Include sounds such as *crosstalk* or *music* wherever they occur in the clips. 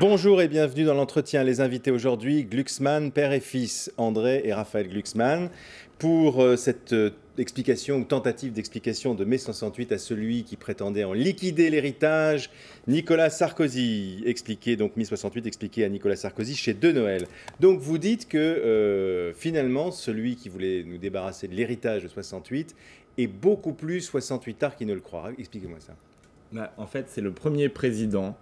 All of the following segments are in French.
Bonjour et bienvenue dans l'entretien. Les invités aujourd'hui, Glucksmann, père et fils, André et Raphaël Glucksmann, pour euh, cette euh, explication ou tentative d'explication de mai 68 à celui qui prétendait en liquider l'héritage, Nicolas Sarkozy. Expliqué, donc mai 68, expliqué à Nicolas Sarkozy chez De Noël. Donc vous dites que euh, finalement, celui qui voulait nous débarrasser de l'héritage de 68 est beaucoup plus 68 tard qu'il ne le croit. Expliquez-moi ça. Bah, en fait, c'est le premier président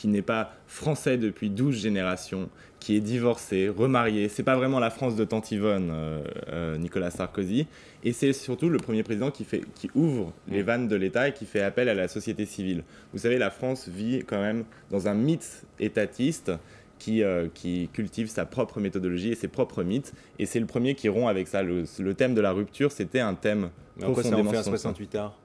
qui n'est pas français depuis 12 générations, qui est divorcé, remarié. C'est pas vraiment la France de Tante Yvonne, euh, euh, Nicolas Sarkozy. Et c'est surtout le premier président qui, fait, qui ouvre les vannes de l'État et qui fait appel à la société civile. Vous savez, la France vit quand même dans un mythe étatiste qui, euh, qui, cultive sa propre méthodologie et ses propres mythes. Et c'est le premier qui rompt avec ça. Le, thème de la rupture, c'était un thème Mais profondément ça en fait un 68 art?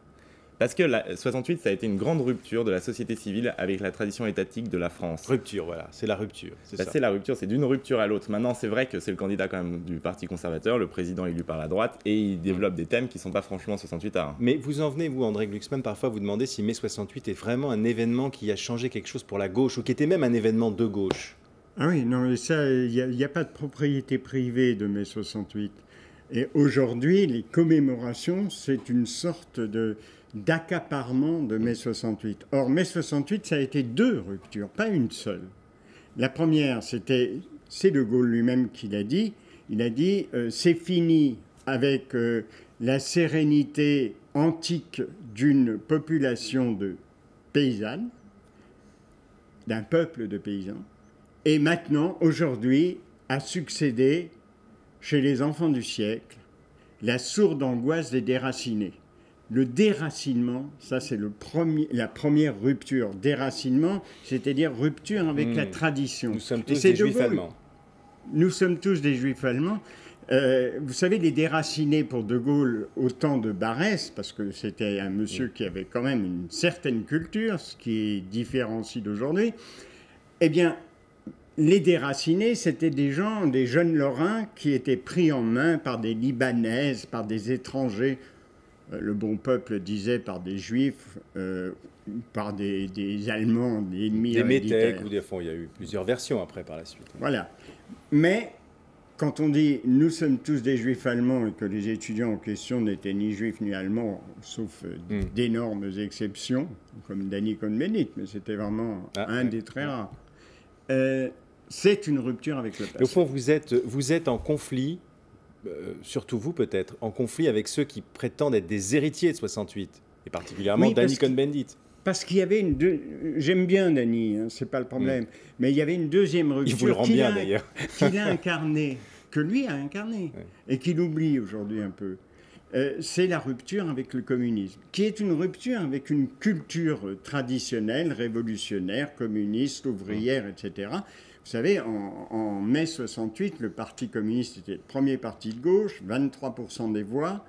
Parce que la 68, ça a été une grande rupture de la société civile avec la tradition étatique de la France. Rupture, voilà, c'est la rupture. C'est bah, la rupture, c'est d'une rupture à l'autre. Maintenant, c'est vrai que c'est le candidat quand même du Parti conservateur, le président élu par la droite, et il développe des thèmes qui ne sont pas franchement 68 art. Mais vous en venez, vous, André Glucksmann, parfois vous demandez si mai 68 est vraiment un événement qui a changé quelque chose pour la gauche, ou qui était même un événement de gauche. Ah oui, non, mais ça, il n'y a, a, pas de propriété privée de mai 68. Et aujourd'hui, les commémorations, c'est une sorte de d'accaparement de mai 68. Or, mai 68, ça a été deux ruptures, pas une seule. La première, c'était, c'est De Gaulle lui-même qui l'a dit, il a dit, euh, c'est fini avec euh, la sérénité antique d'une population de paysannes, d'un peuple de paysans, et maintenant, aujourd'hui, a succédé chez les enfants du siècle la sourde angoisse des déracinés le déracinement, ça c'est la première rupture. Déracinement, c'est-à-dire rupture avec la hmm. tradition. Nous sommes tous des juifs allemands. Nous sommes tous des juifs allemands. Euh, vous savez, les déracinés pour De Gaulle au temps de Barès, parce que c'était un monsieur qui avait quand même une certaine culture, ce qui différencie d'aujourd'hui, eh bien, les déracinés, c'était des gens, des jeunes Lorrains qui étaient pris en main par des Libanaises, par des étrangers le bon peuple disait par des juifs, euh, par des, Allemands, des ennemis Des métèques ou des fonds, il y a eu plusieurs versions après par la suite. Voilà. Mais quand on dit nous sommes tous des juifs allemands et que les étudiants en question n'étaient ni juifs ni allemands, sauf euh, hmm. d'énormes exceptions, comme Danny Cohn-Bendit, mais c'était vraiment ah, un des très rares, c'est une rupture avec le passé. Au fond, vous êtes, vous êtes en conflit euh, surtout vous peut-être, en conflit avec ceux qui prétendent être des héritiers de 68, et particulièrement Danny Cohn-Bendit. Parce qu'il y avait une. J'aime bien Danny, hein, c'est pas le problème. Mm. Mais il y avait une deuxième rupture. Il vous le rend bien d'ailleurs. *laughs* Qu'il a incarné, que lui a incarné, et qu'il oublie aujourd'hui un peu. Euh, c'est la rupture avec le communisme, qui est une rupture avec une culture traditionnelle, révolutionnaire, communiste, ouvrière, etc., vous savez, en, mai 68, le Parti communiste était le premier parti de gauche, 23% des voix,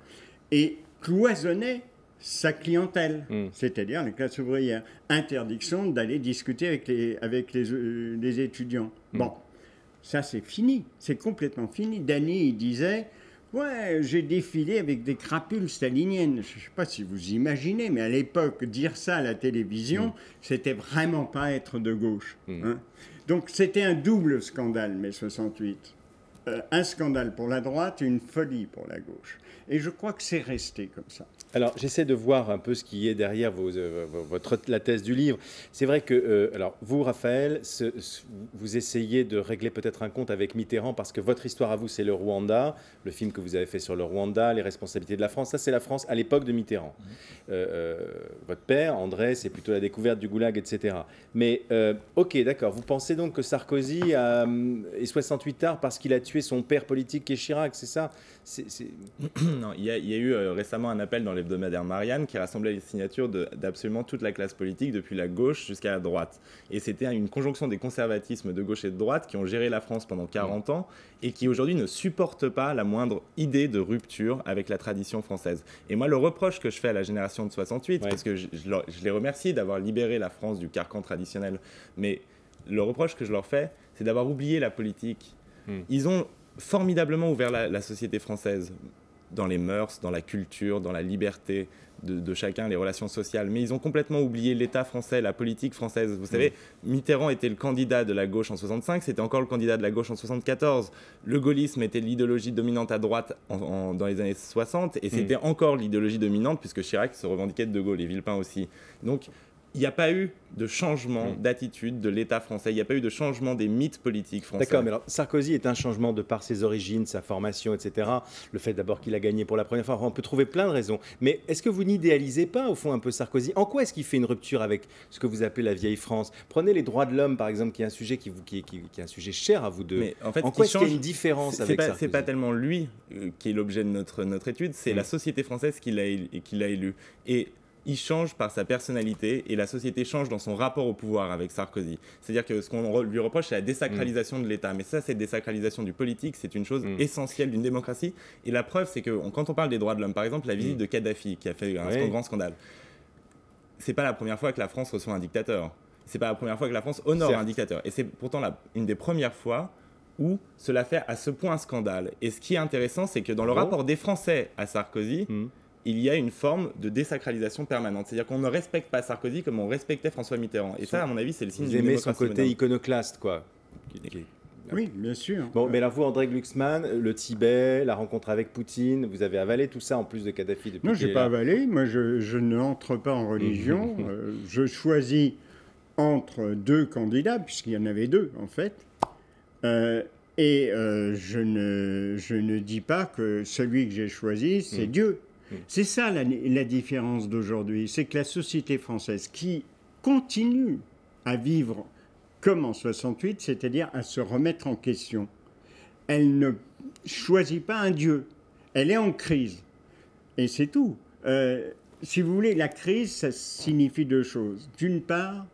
et cloisonnait sa clientèle, hmm. c'est-à-dire les classes ouvrières. Interdiction d'aller discuter avec les, avec les, euh, étudiants. Hmm. Bon, ça c'est fini, c'est complètement fini. Dany, il disait, ouais, j'ai défilé avec des crapules staliniennes. Je ne sais pas si vous imaginez, mais à l'époque, dire ça à la télévision, hmm. c'était vraiment pas être de gauche. Hein. Donc c'était un double scandale, mai 68. Euh, un scandale pour la droite et une folie pour la gauche. Et je crois que c'est resté comme ça. Alors, j'essaie de voir un peu ce qui est derrière euh, votre, la thèse du livre. C'est vrai que, euh, alors, vous, Raphaël, vous essayez de régler peut-être un compte avec Mitterrand parce que votre histoire à vous, c'est le Rwanda, le film que vous avez fait sur le Rwanda, les responsabilités de la France. Ça, c'est la France à l'époque de Mitterrand. Mmh. Euh, votre père, André, c'est plutôt la découverte du goulag, etc. Mais, ok, d'accord. Vous pensez donc que Sarkozy a, est 68 tard parce qu'il a tué son père politique qui est Chirac, c'est ça *clears throat* Non, il y, a, il y, a, eu récemment un appel dans l'hebdomadaire Marianne qui rassemblait les signatures d'absolument toute la classe politique, depuis la gauche jusqu'à la droite. Et c'était une conjonction des conservatismes de gauche et de droite qui ont géré la France pendant 40 ans et qui aujourd'hui ne supportent pas la moindre idée de rupture avec la tradition française. Et moi, le reproche que je fais à la génération de 68, parce que je, je les remercie d'avoir libéré la France du carcan traditionnel, mais le reproche que je leur fais, c'est d'avoir oublié la politique. Hmm. Ils ont formidablement ouvert la, la société française dans les mœurs, dans la culture, dans la liberté de, chacun, les relations sociales. Mais ils ont complètement oublié l'État français, la politique française. Vous savez, mm. Mitterrand était le candidat de la gauche en 65, c'était encore le candidat de la gauche en 74. Le gaullisme était l'idéologie dominante à droite dans les années 60, et mm. c'était encore l'idéologie dominante puisque Chirac se revendiquait de De Gaulle et Villepin aussi. Donc il n'y a pas eu de changement mm. d'attitude de l'État français, il n'y a pas eu de changement des mythes politiques français. D'accord, mais alors Sarkozy est un changement de par ses origines, sa formation, etc. Le fait d'abord qu'il a gagné pour la première fois, on peut trouver plein de raisons. Mais est-ce que vous n'idéalisez pas au fond un peu Sarkozy? En quoi est-ce qu'il fait une rupture avec ce que vous appelez la vieille France? Prenez les droits de l'homme par exemple, qui est un sujet qui, vous, qui, qui, est un sujet cher à vous deux. Mais en, fait, quoi est-ce qu'il y a une différence avec pas, C'est pas tellement lui euh, qui est l'objet de notre, notre étude, c'est la société française qui l'a élu. Et il change par sa personnalité et la société change dans son rapport au pouvoir avec Sarkozy. C'est-à-dire que ce qu'on lui reproche, c'est la désacralisation de l'État. Mais ça, cette désacralisation du politique, c'est une chose mm. essentielle d'une démocratie. Et la preuve, c'est que quand on parle des droits de l'homme, par exemple, la visite mm. de Kadhafi, qui a fait un grand scandale, c'est pas la première fois que la France reçoit un dictateur. C'est pas la première fois que la France honore un dictateur. Et c'est pourtant la, une des premières fois où cela fait à ce point un scandale. Et ce qui est intéressant, c'est que dans le rapport des Français à Sarkozy, mm il y a une forme de désacralisation permanente. C'est-à-dire qu'on ne respecte pas Sarkozy comme on respectait François Mitterrand. Et ça, à mon avis, c'est le signe Vous aimez son côté iconoclaste, quoi. Oui, bien sûr. Bon, mais là, vous, André Glucksmann, le Tibet, la rencontre avec Poutine, vous avez avalé tout ça en plus de Kadhafi depuis Non, je n'ai pas avalé. Moi, je, je n'entre pas en religion. Euh, je choisis entre deux candidats, puisqu'il y en avait deux, en fait. Euh, et euh, je, ne, je ne dis pas que celui que j'ai choisi, c'est mm. Dieu. C'est ça la, différence d'aujourd'hui, c'est que la société française qui continue à vivre comme en 68, c'est-à-dire à se remettre en question, elle ne choisit pas un Dieu, elle est en crise. Et c'est tout. Euh, si vous voulez, la crise, ça signifie deux choses. D'une part,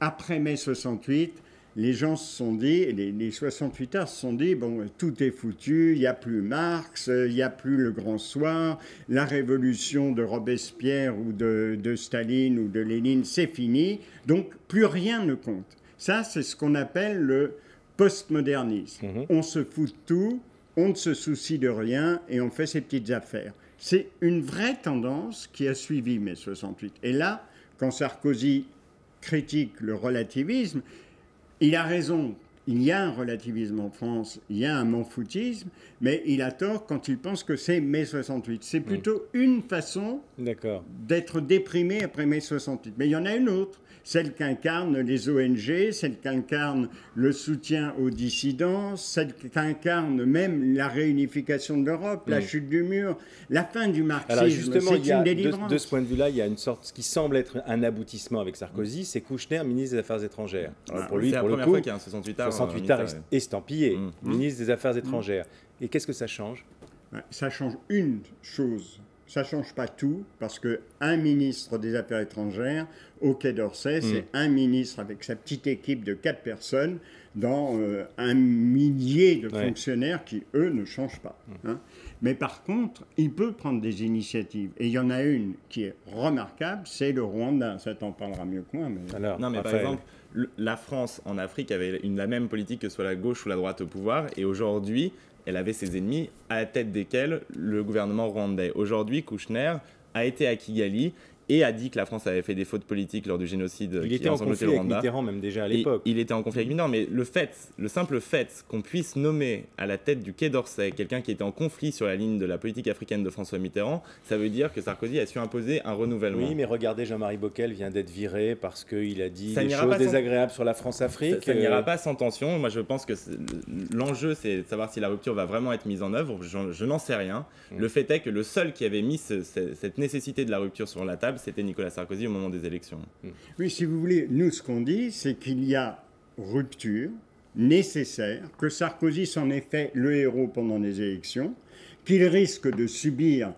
après mai 68, les gens se sont dit, les, 68 heures se sont dit, bon, tout est foutu, il n'y a plus Marx, il n'y a plus le Grand Soir, la révolution de Robespierre ou de, Staline ou de Lénine, c'est fini, donc plus rien ne compte. Ça, c'est ce qu'on appelle le postmodernisme. Mhm. On se fout de tout, on ne se soucie de rien et on fait ses petites affaires. C'est une vraie tendance qui a suivi mai 68. Et là, quand Sarkozy critique le relativisme, il a raison. Il y a un relativisme en France, il y a un manfoutisme, mais il a tort quand il pense que c'est mai 68. C'est plutôt une façon d'être déprimé après mai 68. Mais il y en a une autre celle qu'incarnent les ONG, celle qu'incarne le soutien aux dissidents, celle qu'incarne même la réunification de l'Europe, la chute du mur, la fin du marxisme. Alors justement, il y a, de, de, ce point de vue-là, il y a une sorte, ce qui semble être un aboutissement avec Sarkozy, c'est Kouchner, ministre des Affaires étrangères. Alors pour lui, pour le coup, qu'il y a un 68 art, 68 art estampillé, mmh. ministre des Affaires étrangères. Et qu'est-ce que ça change? Ça change une chose ça ne change pas tout, parce qu'un ministre des Affaires étrangères au Quai d'Orsay, c'est mm. un ministre avec sa petite équipe de quatre personnes dans euh, un millier de fonctionnaires qui, eux, ne changent pas. Mm. Hein. Mais par contre, il peut prendre des initiatives. Et il y en a une qui est remarquable, c'est le Rwanda. Ça t'en parlera mieux que moi. Mais... Alors, non, mais par exemple, la France en Afrique avait une, la même politique que soit la gauche ou la droite au pouvoir. Et aujourd'hui, elle avait ses ennemis, à la tête desquels le gouvernement rwandais. Aujourd'hui, Kouchner a été à Kigali et a dit que la France avait fait des fautes politiques lors du génocide il était en conflit avec Mitterrand même déjà à l'époque. Il était en conflit avec Mitterrand, mais le fait, le simple fait qu'on puisse nommer à la tête du Quai d'Orsay quelqu'un qui était en conflit sur la ligne de la politique africaine de François Mitterrand, ça veut dire que Sarkozy a su imposer un renouvellement. Oui, mais regardez, Jean-Marie Bockel vient d'être viré parce qu'il a dit des choses désagréables sur la France-Afrique. Ça, n'ira pas sans tension. Moi, je pense que l'enjeu, c'est de savoir si la rupture va vraiment être mise en œuvre. Je, n'en sais rien. Mm. Le fait est que le seul qui avait mis cette nécessité de la rupture sur la table, c'était Nicolas Sarkozy au moment des élections. Oui, si vous voulez, nous, ce qu'on dit, c'est qu'il y a rupture nécessaire, que Sarkozy s'en est fait le héros pendant les élections, qu'il risque de subir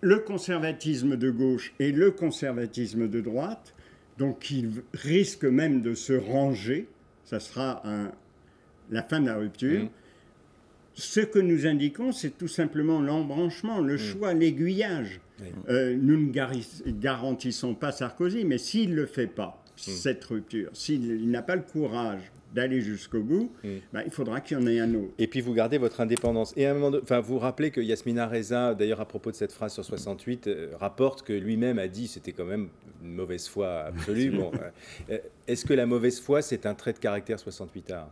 le conservatisme de gauche et le conservatisme de droite, donc il risque même de se ranger, ça sera la fin de la rupture. Mmh. Ce que nous indiquons, c'est tout simplement l'embranchement, le mmh. choix, l'aiguillage. Euh, nous ne garantissons pas Sarkozy, mais s'il ne le fait pas, mmh. cette rupture, s'il n'a pas le courage d'aller jusqu'au bout, Mm. bah, il faudra qu'il y en ait un autre. Et puis vous gardez votre indépendance. Et à un moment, de- enfin, vous rappelez que Yasmina Reza, d'ailleurs à propos de cette phrase sur 68, euh, rapporte que lui-même a dit c'était quand même une mauvaise foi absolue. *laughs* bon, euh, Est-ce que la mauvaise foi c'est un trait de caractère 68 art?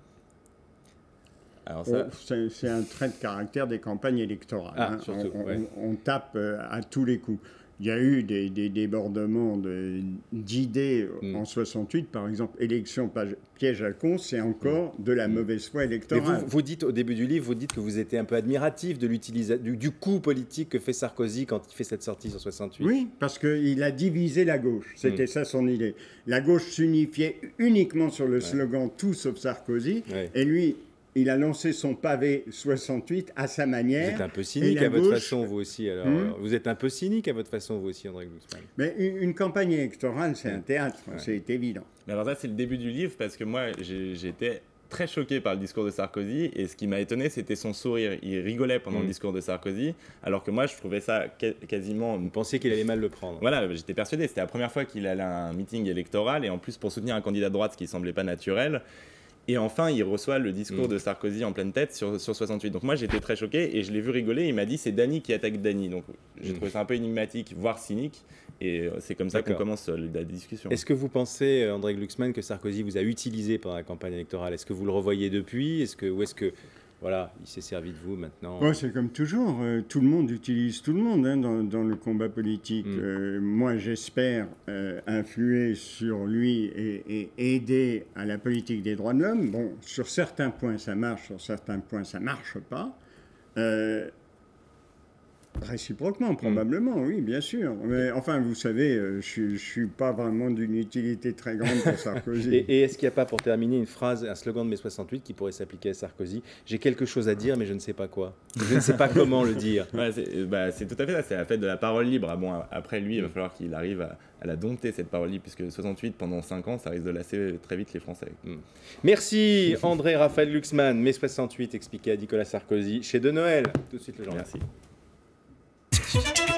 Ça, C'est un trait de caractère des campagnes électorales. Ah, hein. surtout, on, on- ouais. on tape euh, à tous les coups. Il y a eu des, des débordements de- d'idées Mm. en 68, par exemple, élection piège à con, c'est encore de la mauvaise foi Mm. Électorale. vous, vous dites au début du livre, vous dites que vous étiez un peu admiratif de l'utilisa- du, du coup politique que fait Sarkozy quand il fait cette sortie sur 68. Oui, parce qu'il a divisé la gauche. C'était Mm. ça son idée. La gauche s'unifiait uniquement sur le slogan tout sauf Sarkozy. Ouais. Et lui, il a lancé son pavé 68 à sa Vous manière. êtes un peu cynique à votre façon, vous aussi. Alors, Hmm. vous êtes un peu cynique à votre façon, vous aussi, André Glucksmann. Mais une, une campagne électorale, c'est un théâtre, Ouais. c'est évident. Mais alors ça, c'est le début du livre parce que moi, j'ai- j'étais très choqué par le discours de Sarkozy et ce qui m'a étonné, c'était son sourire. Il rigolait pendant le discours de Sarkozy, alors que moi, je trouvais ça quasiment... Vous pensiez qu'il allait mal le prendre. Voilà, j'étais persuadé, c'était la première fois qu'il allait à un meeting électoral et en plus pour soutenir un candidat de droite, ce qui semblait pas naturel. Et enfin, il reçoit le discours Mm. de Sarkozy en pleine tête sur, sur 68. Donc moi, j'étais très choqué et je l'ai vu rigoler. Il m'a dit c'est Dany qui attaque Dany. Donc j'ai Mm. trouvé ça un peu énigmatique, voire cynique. Et euh, c'est comme ça qu'on commence euh, la discussion. Est-ce que vous pensez, euh, André Glucksmann, que Sarkozy vous a utilisé pendant la campagne électorale? Est-ce que vous le revoyez depuis? Est-ce que, Ou est-ce que, voilà, il s'est servi de vous maintenant Ouais, c'est comme toujours, euh, tout le monde utilise tout le monde hein, dans, dans le combat politique. Mm. Euh, moi, j'espère euh, influer sur lui et, et aider à la politique des droits de l'homme. Bon, sur certains points, ça marche, sur certains points, ça marche pas. Réciproquement, probablement, oui, bien sûr. Mais enfin, vous savez, euh, je ne suis pas vraiment d'une utilité très grande pour *laughs* Sarkozy. Et, et est-ce qu'il n'y a pas, pour terminer, une phrase, un slogan de mai 68 qui pourrait s'appliquer à Sarkozy? J'ai quelque chose à dire, mais je ne sais pas quoi. Je ne sais pas comment le dire. *laughs* Ouais, c'est bah, c'est tout à fait ça, c'est la fête de la parole libre. Ah bon, après lui, il va falloir qu'il arrive à, à la dompter, cette parole libre, puisque 68, pendant 5 ans, ça risque de lasser très vite les Français. Merci André Raphaël Luxman, mai 68, expliqué à Nicolas Sarkozy chez De Noël. Tout de suite le journal. Merci. başlıyor.